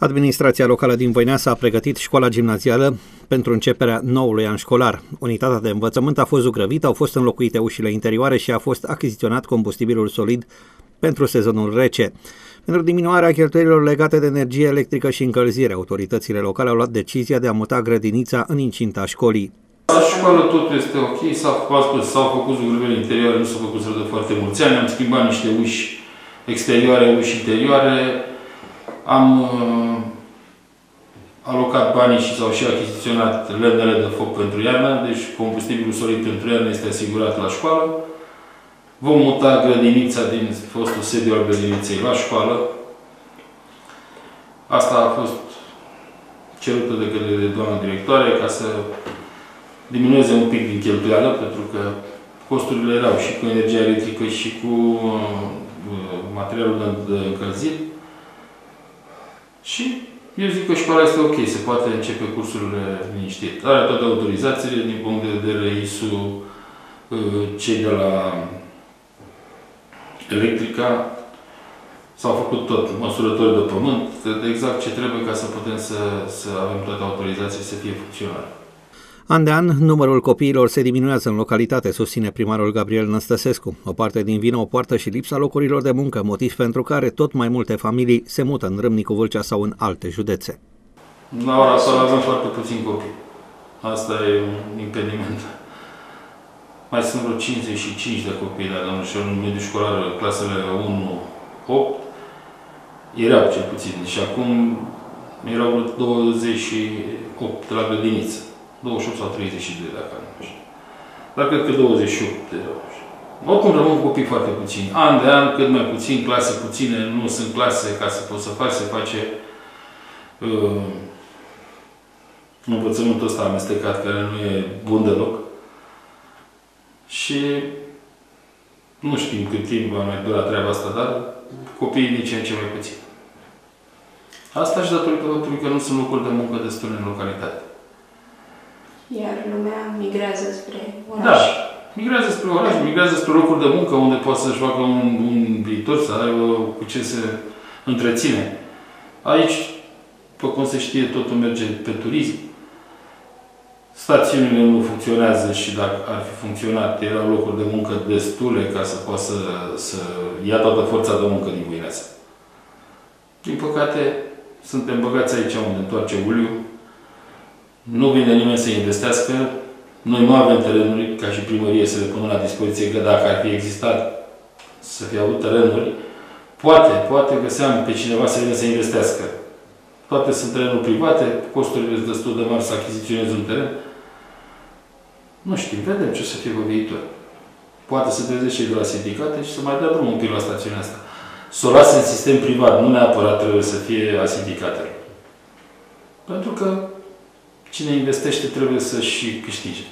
Administrația locală din Voineasa a pregătit școala gimnazială pentru începerea noului an școlar. Unitatea de învățământ a fost zugrăvită, au fost înlocuite ușile interioare și a fost achiziționat combustibilul solid pentru sezonul rece. Pentru diminuarea cheltuielilor legate de energie electrică și încălzire, autoritățile locale au luat decizia de a muta grădinița în incinta școlii. La școală totul este ok, s-au făcut zugrăveli interioare, nu s-au făcut de foarte mulți ani, am schimbat niște uși exterioare, uși interioare, am uh, alocat banii și s-au și achiziționat lemnele de foc pentru iarnă, deci combustibilul solid pentru iarnă este asigurat la școală. Vom muta grădinița din fostul sediu al grădiniței la școală. Asta a fost cerută de către de doamna directoare ca să diminueze un pic din cheltuială, pentru că costurile erau și cu energia electrică și cu uh, materialul de încălzire. Și eu zic că școala este ok, se poate începe cursurile liniștit. Are toate autorizațiile din punct de vedere ISU, uh, cei de la Electrica, s-au făcut tot, măsurători de pământ, exact ce trebuie ca să putem să, să avem toate autorizații să fie funcționale. An de an, numărul copiilor se diminuează în localitate, susține primarul Gabriel Năstăsescu. O parte din vină o poartă și lipsa locurilor de muncă, motiv pentru care tot mai multe familii se mută în Râmnicu Vâlcea sau în alte județe. La ora asta avem foarte puțini copii. Asta e un impediment. Mai sunt vreo 55 de copii, dar domnul și în mediul școlar, clasele 1-8, erau cel puțin. Și acum erau 28 la grădiniță. 28 sau 32 dacă nu știu. Dar cred că 28 de Oricum rămân copii foarte puțini. An de an, cât mai puțin, clase puține, nu sunt clase ca să poți să faci, se face uh, învățământul ăsta amestecat, care nu e bun deloc. Și nu știm cât timp va mai dura treaba asta, dar copiii din ce în ce mai puțin. Asta și datorită faptului că nu sunt locuri de muncă destule în localitate. Iar lumea migrează spre oraș. Da, migrează spre oraș, migrează spre locuri de muncă unde poate să-și facă un, un viitor, să aibă cu ce să întreține. Aici, după cum se știe, totul merge pe turism. Stațiunile nu funcționează și dacă ar fi funcționat, erau locuri de muncă destule ca să poată să, să ia toată forța de muncă din Voineasa. Din păcate, suntem băgați aici unde întoarce uliu, nu vine nimeni să investească. Noi nu avem terenuri ca și primărie să le pună la dispoziție, că dacă ar fi existat să fie avut terenuri, poate, poate găseam pe cineva să vină să investească. Toate sunt terenuri private, costurile sunt destul de mari să achiziționezi un teren. Nu știm, vedem ce o să fie pe viitor. Poate să trezesc și de la sindicate și să mai dea drumul un pic la stațiunea asta. Să o lase în sistem privat, nu neapărat trebuie să fie a sindicatelor. Pentru că Cine investește trebuie să și câștige.